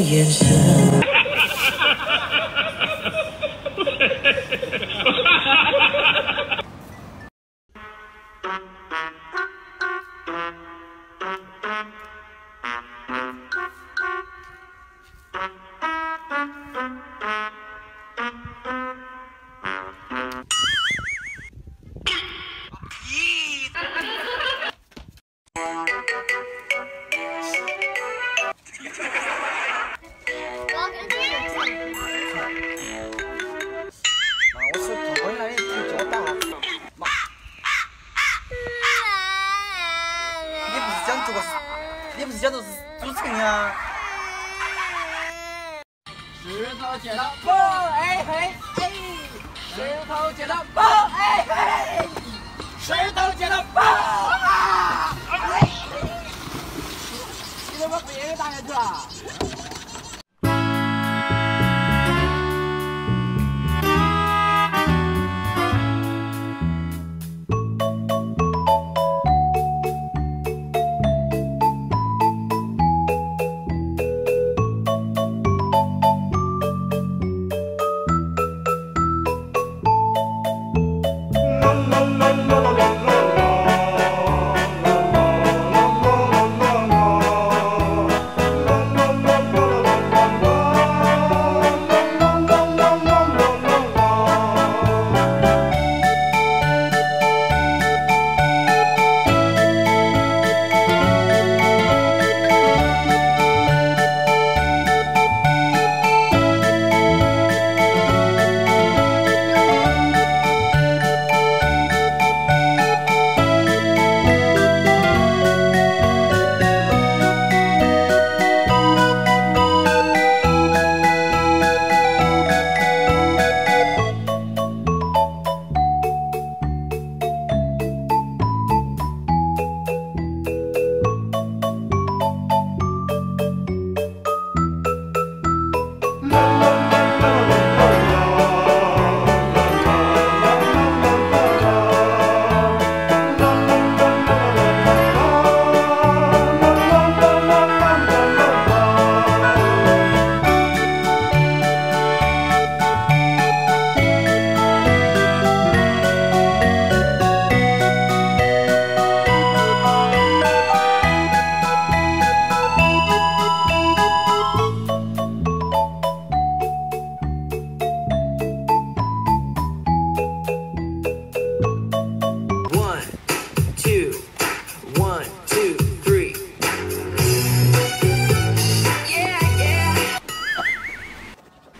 眼神。石头剪刀布，哎嘿哎！石头剪刀布，哎嘿！石头剪刀布啊！你怎么别人打下去了？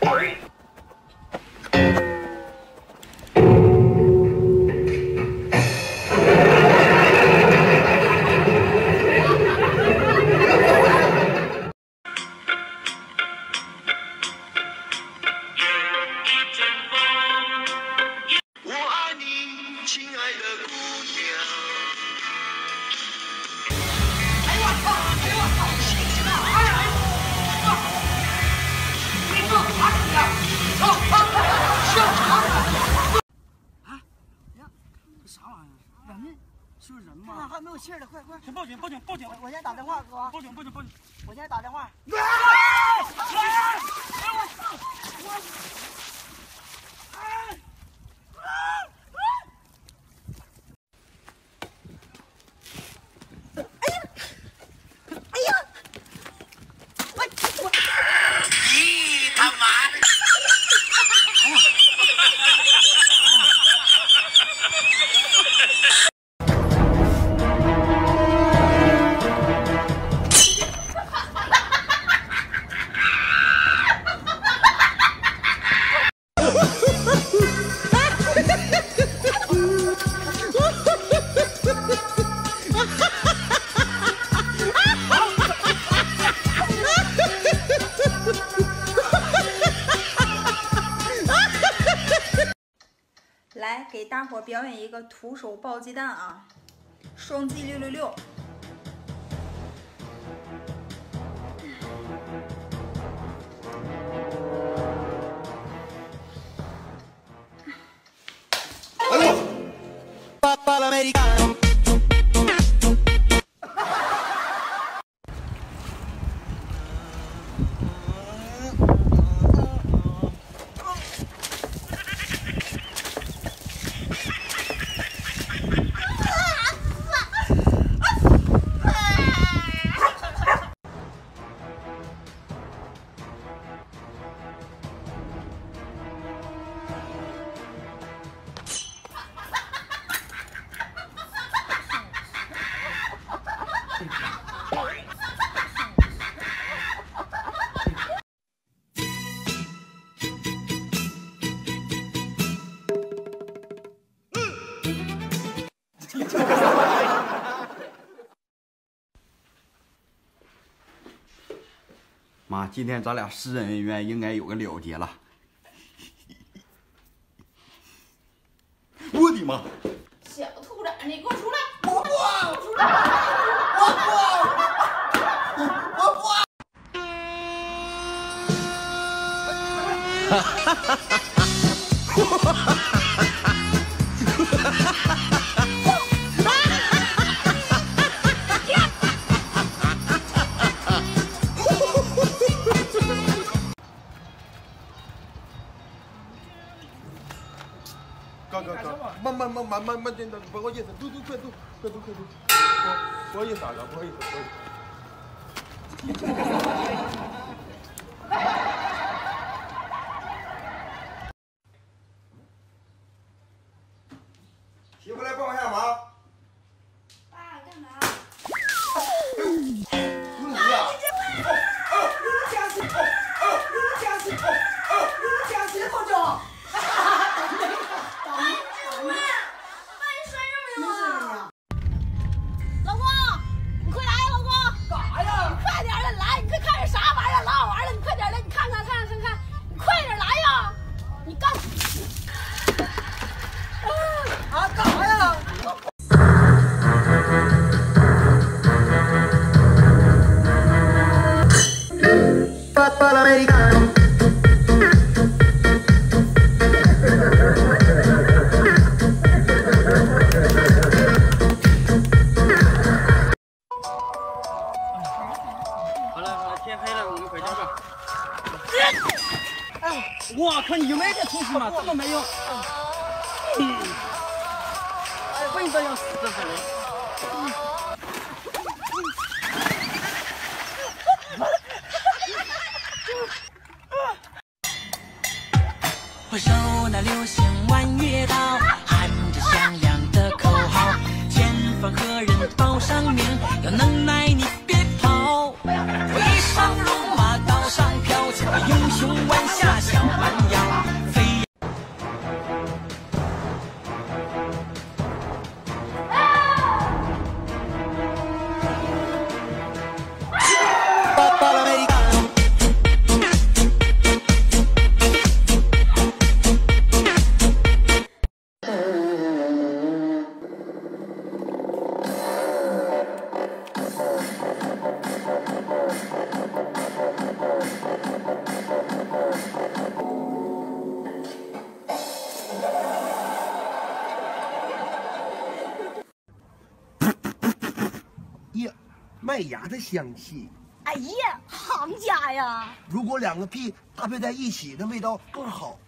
Three. 还没有气儿了，快快！先报警，报警，报警！我先打电话，哥。报警，报警，报警！我先打电话。来表演一个徒手抱鸡蛋啊，双击六六六。哎呦！今天咱俩私人恩怨应该有个了结了。慢慢慢慢慢慢点的，不好意思，走走快走，快走快走。不不好意思啊，哥，不好意思，不好意思。媳妇来帮我下忙。爸干嘛？你呀，老好了好了天黑了我们回家吧我靠你就没点出息嘛这么没用笨的要死的我手拿流星弯月刀，麦芽的香气。哎呀，行家呀！如果两个屁搭配在一起，那味道更好。